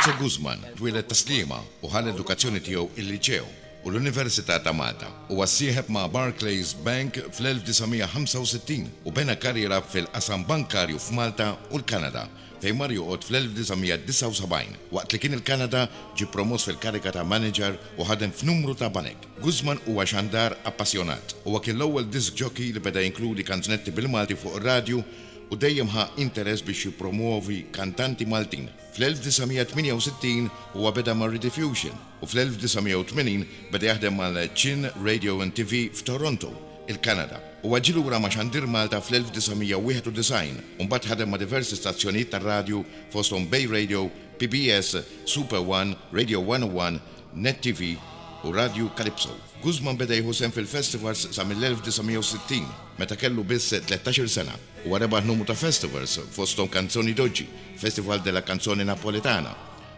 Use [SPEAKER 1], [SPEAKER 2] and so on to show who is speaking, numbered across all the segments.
[SPEAKER 1] Enzo Guzman twieled ta' Sliema u ħa l-edukazzjoni tiegħu il-Liċew u l-Università ta' Malta. Huwa ssieħeb ma' Barclays Bank fl-1965 u bena karriera fil-qasam bankarju f'Malta u l-Kanada. fejn mar joqgħod fl-1979. Waqt li kien il-Kanada, ġie promoss fil-kariga ta' manager u ħadem f'numru ta' banek. Guzman huwa xandar appassjonat. Huwa kien l-ewwel disk jockey li beda jinkludi kanzunetti bil-Malti fuq ir-radju u dejjem ħa interess biex jippromwovi kantanti Maltin. Fl-1968 huwa beda ma' Riddifusion. u fl-1980 beda jaħdem mal-Chin Radio and TV f'Toronto, il-Kanada. Huwa ġie lura ma' xandir Malta fl-1991 u mbagħad ħadem ma' diversi stazzjonijiet tar-radju fosthom Bay Radio, PBS, Super One, Radio 101, Net TV u Radju Calypso. Guzman beda jieħu sehem fil-festivals sa mill-1960, meta kellu biss tlettax-il sena. Huwa rebaħ numru ta' festivals, fosthom Canzoni d'Oggi, Festival della Canzone Napoletana,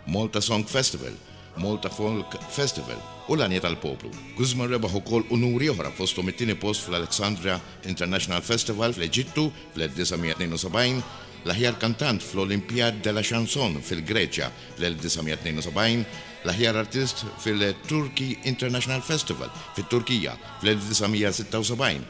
[SPEAKER 1] Malta Song Festival, Malta Folk Festival u l-Għanja tal-Poplu. Guzman rebaħ ukoll unuri oħra fosthom it-tieni post fl-Alexandria International Festival fl-Eġittu fl-1972, l-Aħjar Kantant fl-Olympiade de la Chanson fil-Greċja fl-1972, l-Aħjar Artist fil-Turkey International Festival fit-Turkija fl-1976,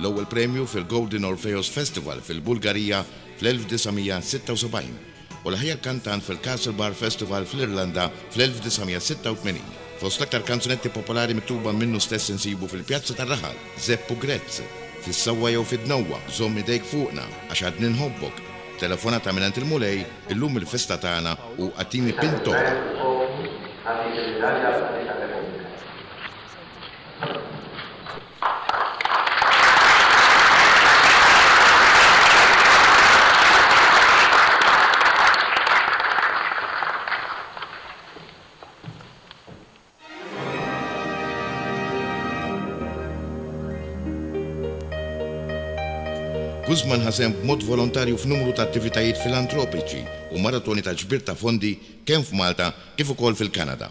[SPEAKER 1] l-ewwel premju fil-Golden Orpheos Festival fil-Bulgarija fl-1976. u l-aħjar kantant fil-Castlebar Festival fl-Irlanda fl-1986. Fost l-aktar kanzunetti popolari miktuba minnu stess insibu Fil-Pjazza tar-Raħal, Żeppu Grezz, Fis-Sewwa jew fid-Dnewwa, Żomm idejk fuqna, Għax għadni nħobbok, Telefonata mingħand il-Mulej, Illum il-festa tagħna u Agħtini pintora. Guzman ħa sehem b'mod volontarju f'numru ta' attivitajiet filantropiċi u maratoni ta' ġbir ta' fondi kemm f'Malta kif ukoll fil-Kanada.